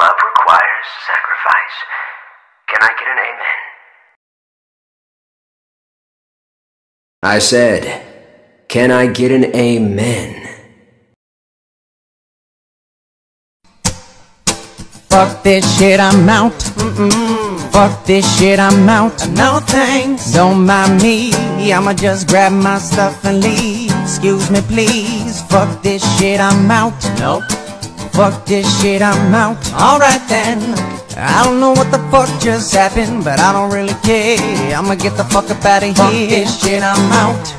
love requires sacrifice. Can I get an amen? I said, can I get an amen? Fuck this shit, I'm out. Mm-mm. Fuck this shit, I'm out. No thanks. Don't mind me. I'ma just grab my stuff and leave. Excuse me, please. Fuck this shit, I'm out. Nope. Fuck this shit, I'm out. Alright then. I don't know what the fuck just happened, but I don't really care. I'ma get the fuck up out of here. Fuck this shit, I'm out.